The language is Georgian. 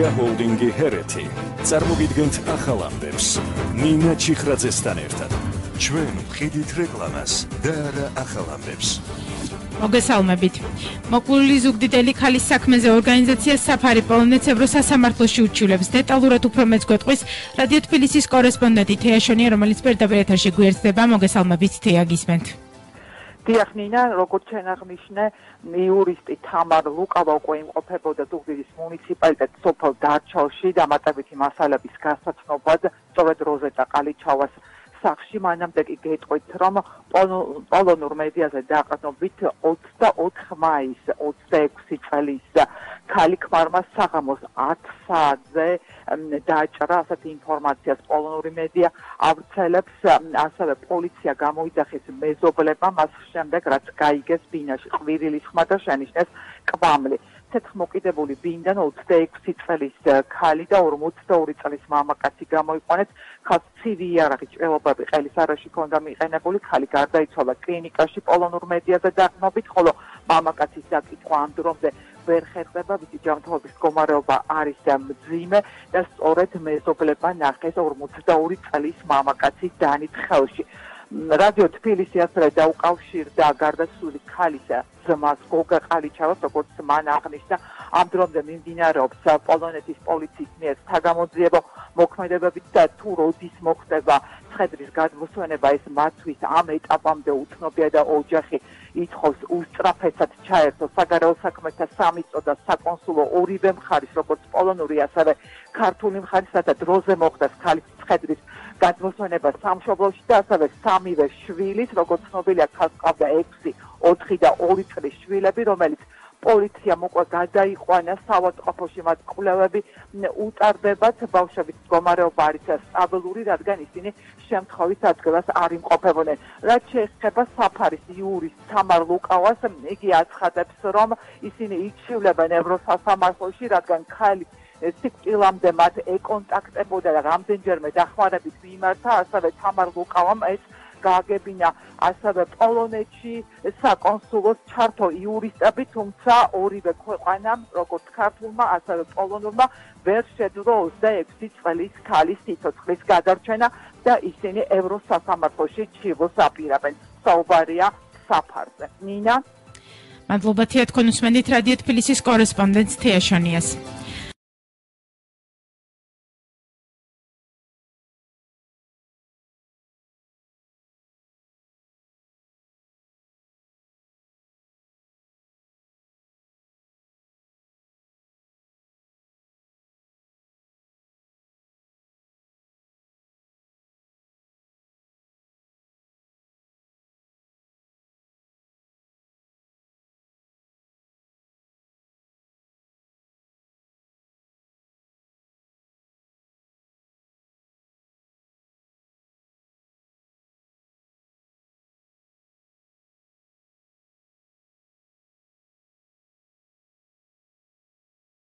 მედია ჰოლდინგი ჰერეთი წარმოგიდგენთ ახალ ამბებს ნინა ჩიხრაძესთან ერთად ჩვენ ვყიდით რეკლამას და არა ახალ ამბებს მოგესალმებით. მოკლული ზუგდიდელი ქალის საქმეზე ორგანიზაცია საფარი პოლონეთს ევროსასამართლოში უჩივლებს. დეტალურად უფრო მეც გვეტყვის რადიო თბილისის კორესპონდენტი თეა შონია, რომელიც პირდაპირ ეთერში გვერდება. მოგესალმებით თეა გისმენთ. დიახნინა, როგორც ჩვენ აღნიშნე, იურისტი თამარ ლუკავა უკვე იმყოფებოდა ზუგდიდის მუნიციპალიტეტის სოფელ დარჩალში დამატებითი მასალების გასაცნობად, სწორედ როზეტა ყალიჩავას სახში მანამდე კი გეტყვით რომ პოლონურ მედიაზე დაყრდნობით 24 მაისს 26 წლის ქალი ქმარმა საღამოს 10 საათზე დაჭრა ასეთი ინფორმაციას. პოლონური მედია ავრცელებს ასევე პოლიცია გამოიძახეს მეზობლებმა მას შემდეგ რაც გაიგეს ბინაში. ყვირილის ხმა და შენიშნეს კვამლი. თეთრმოკიდებული ბინდან 26 წლის ქალი და 42 წლის მამაკაცი გამოიყვანეს. ხალხ ცივი იარაღი ჭრელობები ყელის არაში ქონდა მიყენებული. ხალი გარდაიცვალა კლინიკაში პოლონურ მედიაზე დაგნობით ხოლო მამაკაცის საკითხვა ამ დრომდე ვერ ხერხდება ვიცი ჯანმრთელობის მდგომარეობა არის მძიმე და სწორედ მეზობლებმა ნახეს 42 წლის მამაკაცის დანით ხელში. რადიო თბილისი ასევე დაუკავშირდა გარდაცვლილი ქალის ძმას გოგა ყალიჩავას როგორც მან აღნიშნა ამ დრომდე მიმდინარეობს პოლონეთის პოლიციის მიერ საგამოძიებო მოქმედებები და თუ როდის მოხდება ცხედრის გადმოსვენება ეს მათთვის ამ ეტაპამდე უცნობია და ოჯახი ითხოვს უსწრაფესად ჩაერთო საგარეო საქმეთა სამიწო და საკონსულო ორივე მხარის როგორც პოლონური ასევე ქართული მხარისა და დროზე მოხდეს ქალის ცხედრის გადმოსვენება სამშობლოში და ასევე სამივე შვილის როგორც ცნობილია ქალსყავდა 6 4 და 2 წლის შვილები რომელიც პოლიცია მოყვა გადაიყვანა სავატყოფოში მათ კვლევები უტარდებათ ბავშვების მდგომარეობა არის სტაბილური რადგან ისინი შემთხვევის ადგილას არ იმყოფებოდნენ. რაც შეეხება საფარის იურის თამარ ლუკავას იგი აცხადებს რომ ისინი იჩივლებენ ევროსასამართლოში რადგან ხალი სიკტილამდე მათ ეკონტაქტებოდა და რამდენჯერმე დახმარებით მიმართა ასევე თამარ ლუკავამ ეს გააგებინა ასევე პოლონეთში საკონსულოს ჩართო იურისტები თუმცა ორივე ქვეყანამ როგორც ქართულმა ასევე პოლონურმა ვერ შეძლო 26 წლის ქალის სიცოცხლის გადარჩენა და ისინი ევროსასამართლოში ჩივოს აპირებენ. საუბარია საფარზე. ნინა? მადლობა თეატ კონსმენდით რადიო თბილისის კორესპონდენტ თეაშონიას